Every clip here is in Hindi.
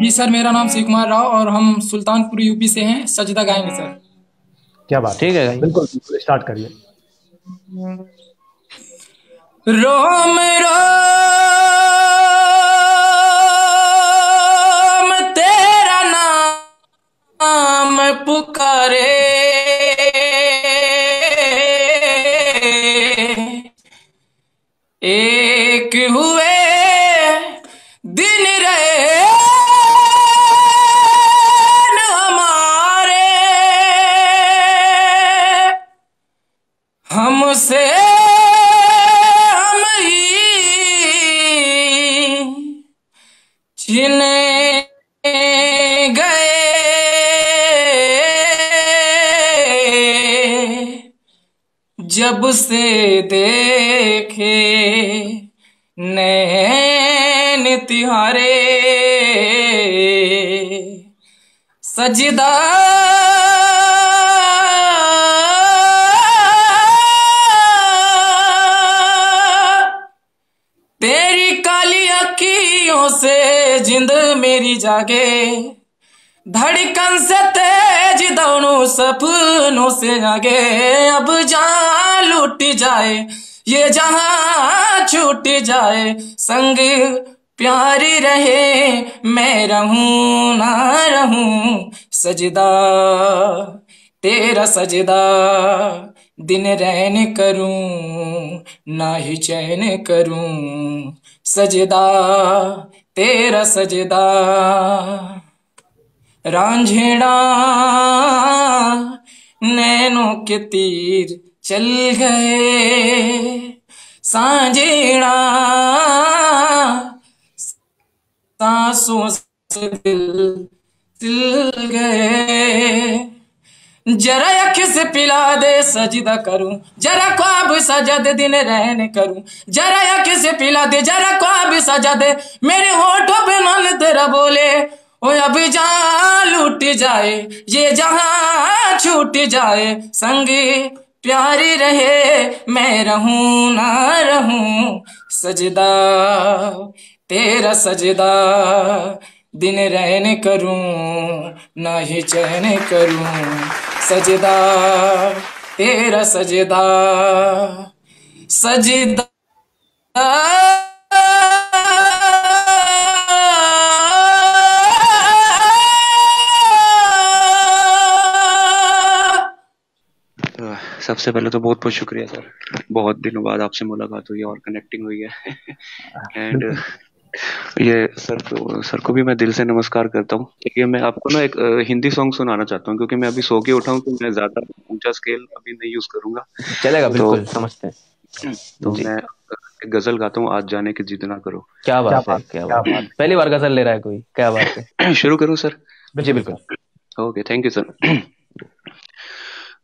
जी सर मेरा नाम शिव कुमार राव और हम सुल्तानपुर यूपी से हैं सजदा गाएँगे सर। क्या बात ठीक है बिल्कुल बिल्कुल स्टार्ट करिए। रोम रोम तेरा नाम पुकारे। एक हुए जब से देखे नैन तिहारे सजदा। तेरी काली अखियों से जिंद मेरी जागे। धड़कन से तेज दौड़ू, सपनों से आगे। अब जान लूट जाए, ये जहाँ छूट जाए, संग प्यारी रहे, मैं रहूँ ना रहूँ, सजदा, तेरा सजदा। दिन रहन करूँ, ना ही चैन करूँ, सजदा, तेरा सजदा। रांझेड़ा, नैनों के तीर चल गए। सांझेड़ा सांसों से दिल दिल गए। जरा अख से पिला दे, सजदा करूँ। जरा ख्वाब सजद दिन रहने करूँ। जरा अख से पिला दे, जरा ख्वाब सजद मेरे होठों पे मन तेरा बोले। ओ अब जहाँ लूट जाए, ये जहाँ छूट जाए, संग प्यारी रहे, मैं रहूँ ना रहूँ, सजदा, तेरा सजदा, दिन रहने करूँ, ना ही चैन करूँ, सजदा, तेरा सजदा सजदा। सबसे पहले तो बहुत बहुत शुक्रिया सर। बहुत दिनों बाद आपसे मुलाकात हुई है और कनेक्टिंग हुई है। एंड ये सर को सर को भी मैं दिल से नमस्कार करता हूँ। देखिए मैं आपको ना एक हिंदी सॉन्ग सुनाना चाहता हूँ क्योंकि मैं अभी सो के उठा हूँ तो मैं ज़्यादा ऊँचा स्केल अभी नहीं यूज़ करूँगा। चलेगा बिल्कुल तो बिल्कुल समझते हैं। तो मैं एक गज़ल गाता हूँ आज जाने की जिद ना करो। क्या क्या बात है बात क्या क्या बात। बात। पहली बार गज़ल ले रहा है कोई क्या बात है। शुरू करूँ सर? जी बिल्कुल बिल्कुल। ओके थैंक यू सर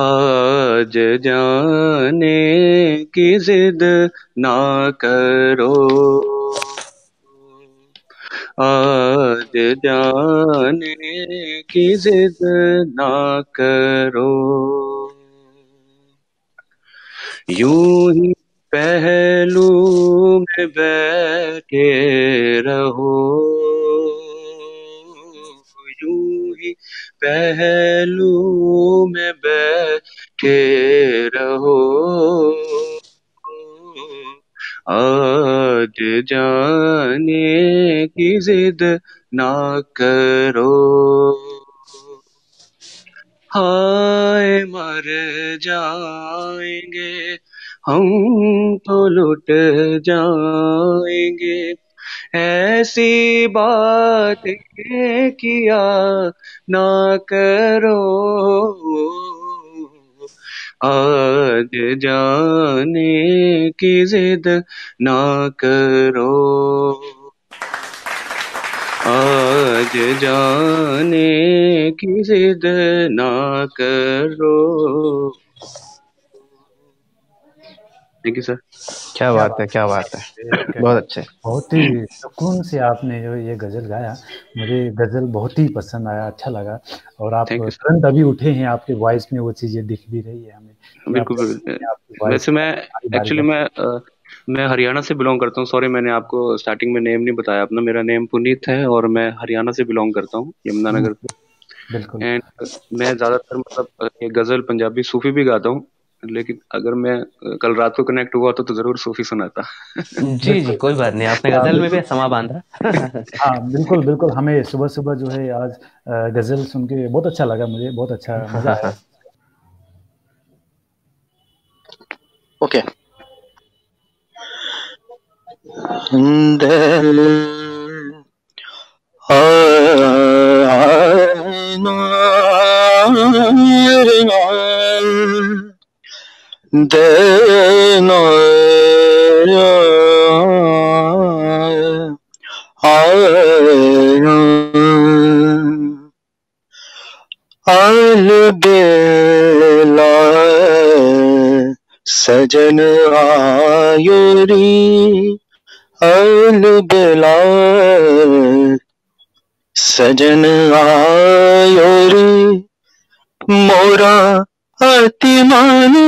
आज जाने की जिद ना करो। आज जाने की जिद ना करो। यूँ ही पहलू में बैठे रहो। पहलू में बैठे रहो। आज जाने की जिद ना करो। हाय, मर जाएँगे, हम तो लुट जाएँगे। ऐसी बात किया ना करो। आज जाने की जिद ना करो। आज जाने की जिद ना करो। थैंक यू सर क्या बात है क्या बात है। बहुत अच्छे। बहुत ही सुकून से आपने जो ये गज़ल गाया मुझे गज़ल बहुत ही पसंद आया अच्छा लगा। और आप. तुरंत अभी उठे हैं आपके वॉइस में वो चीज़ें दिख भी रही है हमें। बिल्कुल वैसे मैं एक्चुअली मैं मैं हरियाणा से बिलोंग करता हूँ। सॉरी मैंने आपको स्टार्टिंग में नेम नहीं बताया अपना। मेरा नेम पुनीत है और मैं हरियाणा से बिलोंग करता हूँ यमुनानगर से बिल्कुल। एंड मैं ज़्यादातर मतलब गज़ल पंजाबी सूफी भी गाता हूँ। लेकिन अगर मैं कल रात को कनेक्ट हुआ तो, तो ज़रूर सूफी सुनाता। जी जी कोई बात नहीं आपने गज़ल में भी समा बांधा। हाँ बिल्कुल बिल्कुल हमें सुबह सुबह जो है आज गज़ल सुन के बहुत अच्छा लगा मुझे बहुत अच्छा मज़ा आया। ओके। दिल सजन आयुरी अल बेला सजन आयोरी मोरा अतिमाने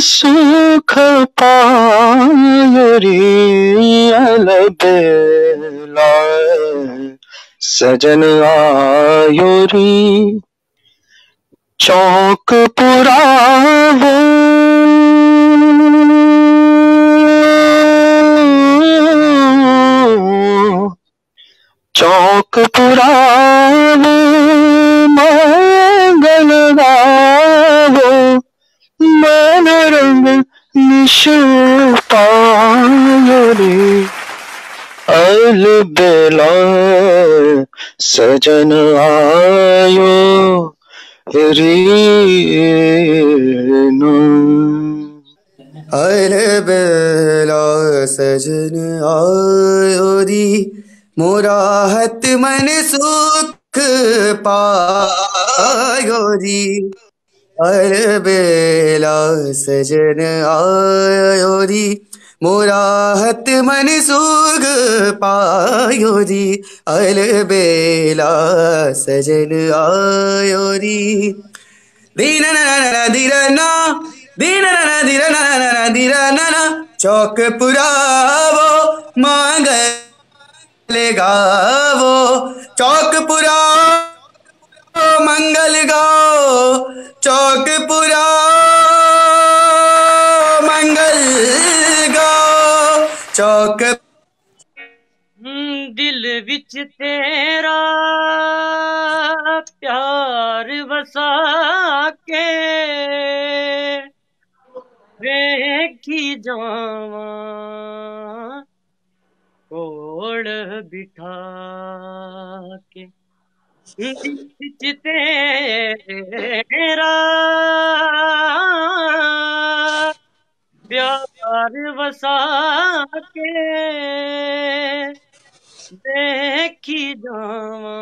सुख पायुरी सजन आयोरी चौक पुरा फूल बेला सजन आयो रीनु अरे बेला सजन आयो री मुराहत मन सुख पायो री अरे बेला सजन आयो री मोराहत मन सुग पायो जी अलबेला सजन आयो जी। दीन ना दीरा ना, दीन ना दीरा ना ना दीरा ना ना, चौक पुरावो मांग लेगा वो चौक पुरा मंगल गाओ चौक पुरा मंगल चौक। हम्म, दिल बिच तेरा प्यार बसा के देखी जावा कोड़ बिठा के बिच तेरा ਤੇਰਾ प्यार वसा के देखी जावा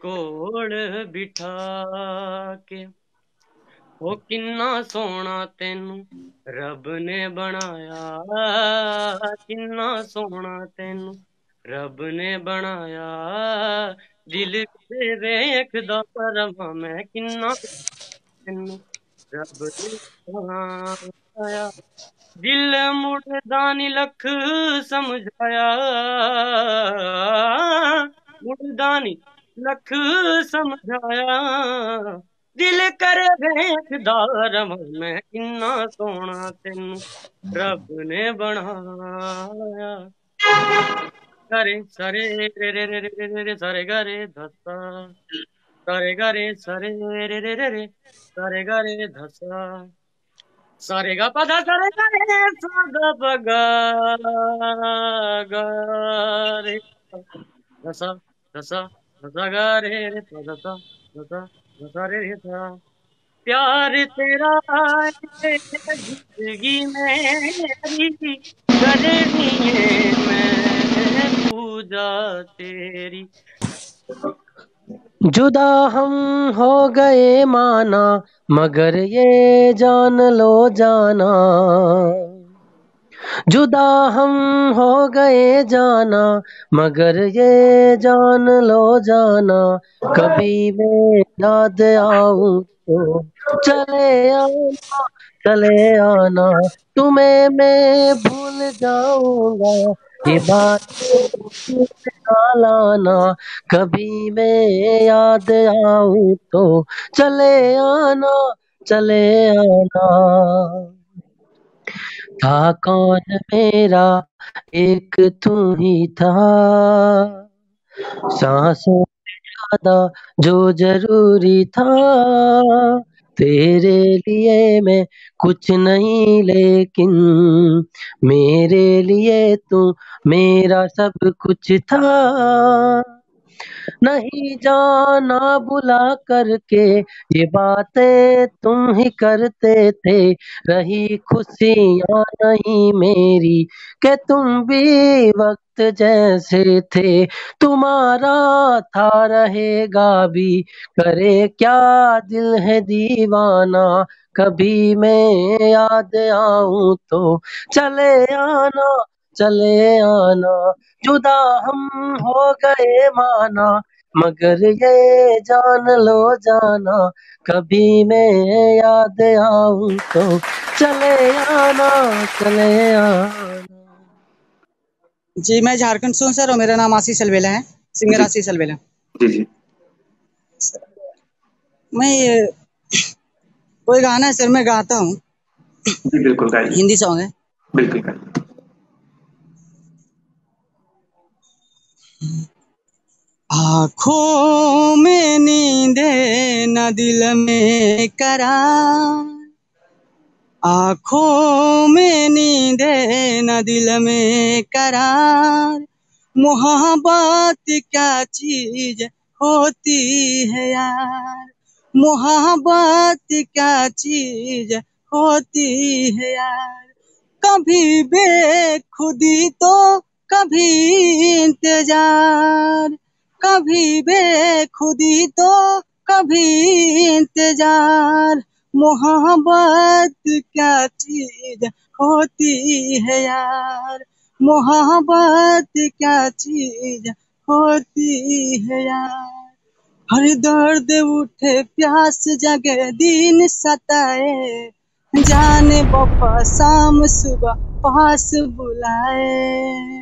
कोल बिठा के ਉਹ ਕਿੰਨਾ ਸੋਹਣਾ ਤੈਨੂੰ ਰੱਬ ਨੇ ਬਣਾਇਆ ਕਿੰਨਾ ਸੋਹਣਾ ਤੈਨੂੰ ਰੱਬ ਨੇ ਬਣਾਇਆ ਦਿਲ ਤੇ ਵੇਖਦਾ ਪਰਮਾ ਮੈਂ ਕਿੰਨਾ ਤੈਨੂੰ ਰੱਬ ਨੇ ਬਣਾਇਆ समझाया। दिल मुर्दानी लख समझाया। मुर्दानी लख समझाया। दिल कर वेखदा रवां मैं इन्ना सोना तेन रब ने बनाया। करे सरे, रे रे रे रे रे रे, सरे गरे धसा सरे गरे, सरे, रे रे रे रे, सरे गरे धसा सारे गा पा सारे गा रे सा गा प रे रसा रसा रसा रे पदा रसा रसा रे रे सा प्यार तेरा ज़िंदगी में करनी है मैं पूजा तेरी जुदा हम हो गए माना, मगर ये जान लो जाना। जुदा हम हो गए जाना, मगर ये जान लो जाना। कभी मैं याद आऊँ तो चले आना चले आना। तुम्हें मैं भूल जाऊँगा ये लाना कभी मैं याद आऊँ तो चले आना चले आना। था कौन मेरा, एक तू ही था। सांसों ज़्यादा जो ज़रूरी था। तेरे लिए मैं कुछ नहीं लेकिन मेरे लिए तू मेरा सब कुछ था। नहीं जाना बुला करके, ये बातें तुम ही करते थे। रही खुशियाँ नहीं मेरी के तुम भी वक्त जैसे थे। तुम्हारा था रहेगा भी, करे क्या दिल है दीवाना। कभी मैं याद आऊँ तो चले आना चले आना। जुदा हम हो गए माना मगर ये जान लो जाना कभी मैं याद आऊँ तो। चले आना चले आना। जी मैं झारखंड से हूँ सर और मेरा नाम आशीष अलवेला है। सिंगर आशीष अलवेला जी जी। मैं ये कोई गाना है सर मैं गाता हूँ। बिल्कुल हिंदी सॉन्ग है। बिल्कुल आँखों में नींदे न दिल में करार। आँखों में नींदे न दिल में करार। मोहब्बत क्या चीज़ होती है यार? मोहब्बत क्या चीज़ होती है यार? कभी बेखुदी तो कभी इंतज़ार, कभी बेखुदी तो कभी इंतज़ार। मोहब्बत क्या चीज़ होती है यार? मोहब्बत क्या चीज़ होती है यार? हर दर्द उठे, प्यास जगे, दिन सताए। जाने बपा शाम सुबह पास बुलाए।